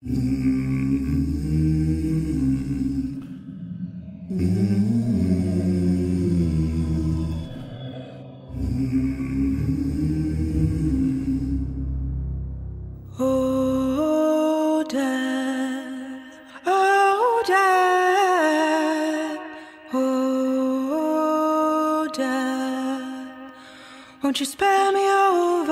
Oh, death, Oh, death, Oh, death, Won't you spare me over?